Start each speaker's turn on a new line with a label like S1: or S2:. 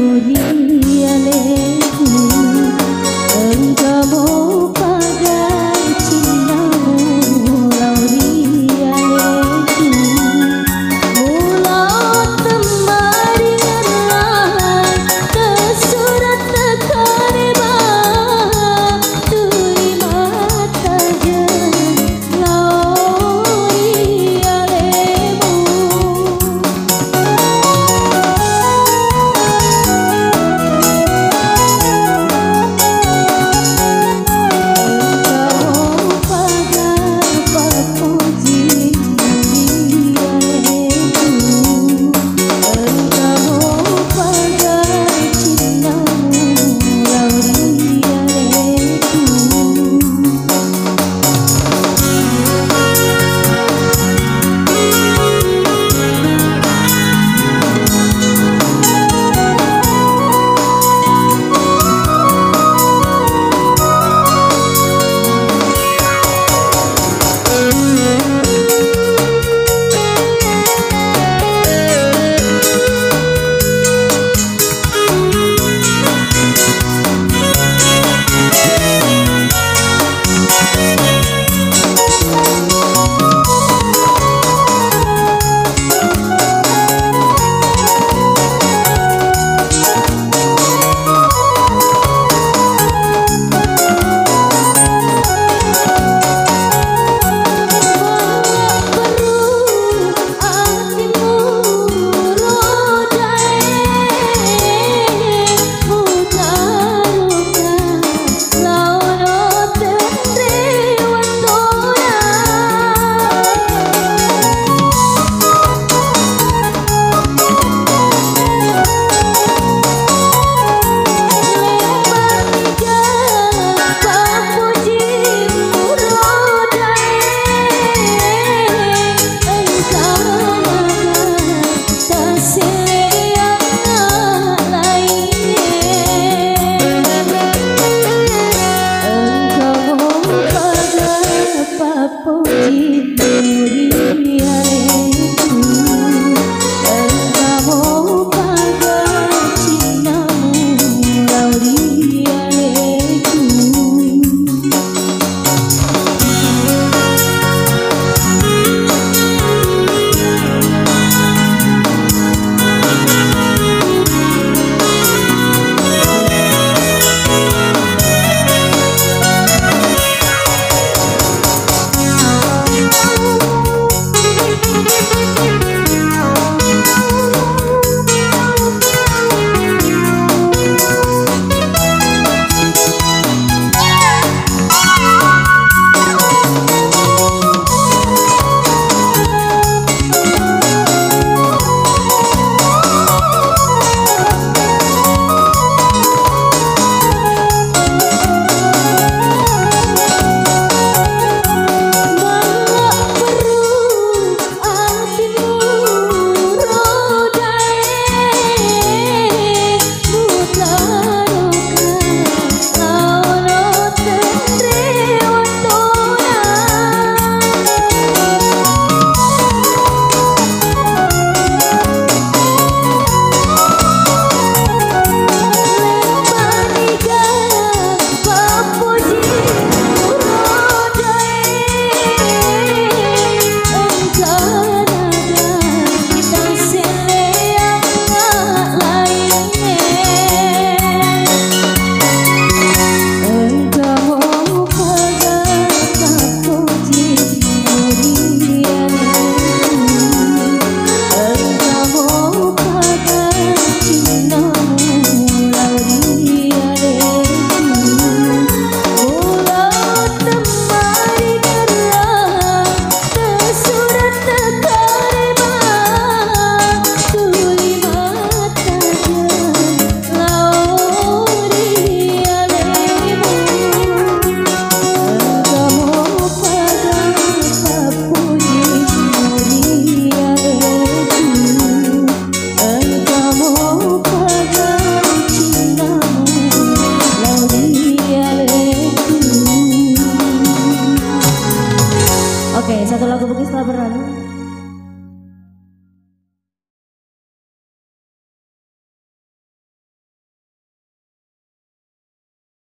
S1: You. satu lagu mungkin setelah berlalu.